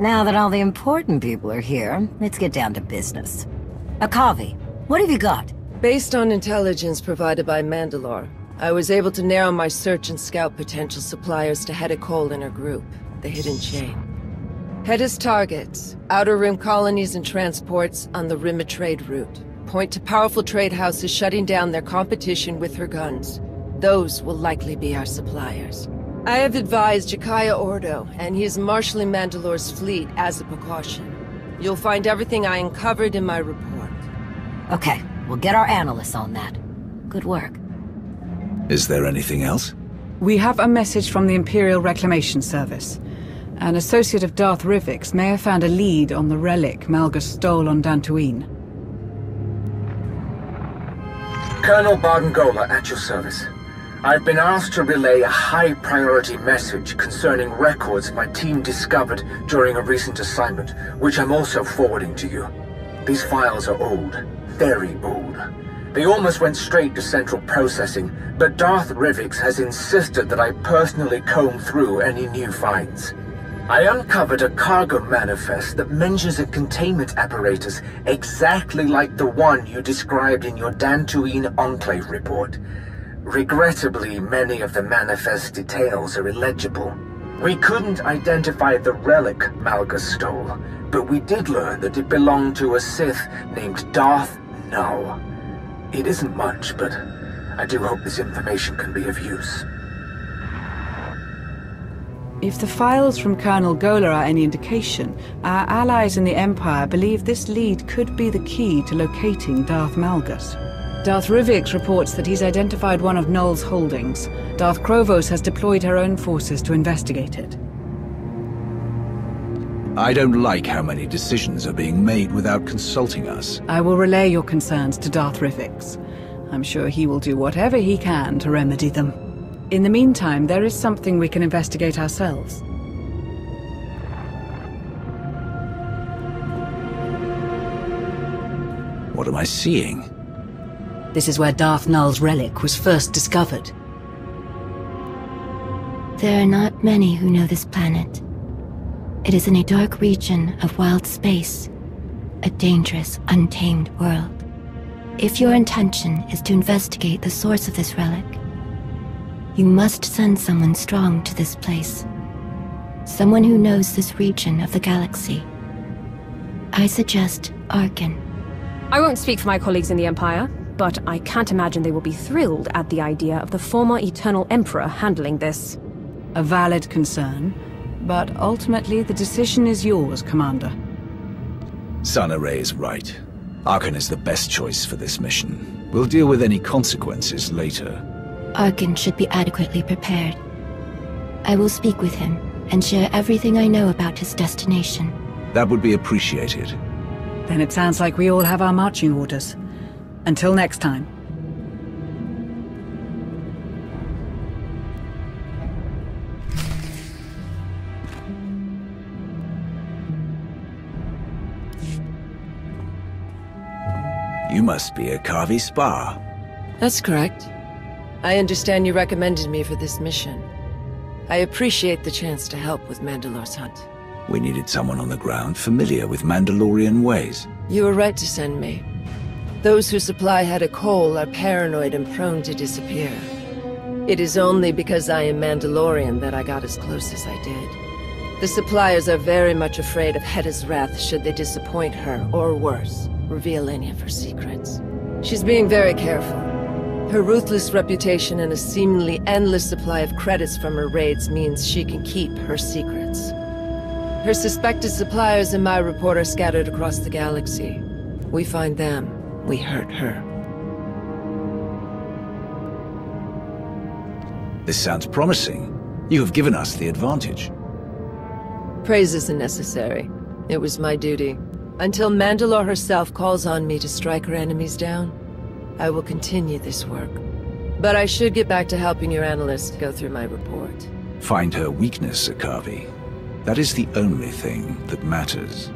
Now that all the important people are here, let's get down to business. Akaavi, what have you got? Based on intelligence provided by Mandalore, I was able to narrow my search and scout potential suppliers to Heta Kol and her group, the Hidden Chain. Heta's targets, Outer Rim colonies and transports on the Rim Trade route, point to powerful trade houses shutting down their competition with her guns. Those will likely be our suppliers. I have advised Jakaya Ordo, and he is marshalling Mandalore's fleet as a precaution. You'll find everything I uncovered in my report. Okay, we'll get our analysts on that. Good work. Is there anything else? We have a message from the Imperial Reclamation Service. An associate of Darth Rivix's may have found a lead on the relic Malgus stole on Dantooine. Colonel Bardengola at your service. I've been asked to relay a high-priority message concerning records my team discovered during a recent assignment, which I'm also forwarding to you. These files are old, very old. They almost went straight to central processing, but Darth Rivix has insisted that I personally comb through any new finds. I uncovered a cargo manifest that mentions a containment apparatus exactly like the one you described in your Dantooine Enclave report. Regrettably, many of the manifest details are illegible. We couldn't identify the relic Malgus stole, but we did learn that it belonged to a Sith named Darth Nul. It isn't much, but I do hope this information can be of use. If the files from Colonel Gola are any indication, our allies in the Empire believe this lead could be the key to locating Darth Malgus. Darth Rivix reports that he's identified one of Nul's holdings. Darth Krovos has deployed her own forces to investigate it. I don't like how many decisions are being made without consulting us. I will relay your concerns to Darth Rivix. I'm sure he will do whatever he can to remedy them. In the meantime, there is something we can investigate ourselves. What am I seeing? This is where Darth Nul's relic was first discovered. There are not many who know this planet. It is in a dark region of wild space, a dangerous, untamed world. If your intention is to investigate the source of this relic, you must send someone strong to this place. Someone who knows this region of the galaxy. I suggest Arcann. I won't speak for my colleagues in the Empire, but I can't imagine they will be thrilled at the idea of the former Eternal Emperor handling this. A valid concern, but ultimately the decision is yours, Commander. Sana-Rae is right. Arcann is the best choice for this mission. We'll deal with any consequences later. Arcann should be adequately prepared. I will speak with him and share everything I know about his destination. That would be appreciated. Then it sounds like we all have our marching orders. Until next time. You must be Akaavi Spar. That's correct. I understand you recommended me for this mission. I appreciate the chance to help with Mandalore's hunt. We needed someone on the ground familiar with Mandalorian ways. You were right to send me. Those who supply Heta Kol are paranoid and prone to disappear. It is only because I am Mandalorian that I got as close as I did. The suppliers are very much afraid of Heta's wrath should they disappoint her, or worse, reveal any of her secrets. She's being very careful. Her ruthless reputation and a seemingly endless supply of credits from her raids means she can keep her secrets. Her suspected suppliers and my report are scattered across the galaxy. We find them, we hurt her. This sounds promising. You have given us the advantage. Praise isn't necessary. It was my duty. Until Mandalore herself calls on me to strike her enemies down, I will continue this work. But I should get back to helping your analysts go through my report. Find her weakness, Akaavi. That is the only thing that matters.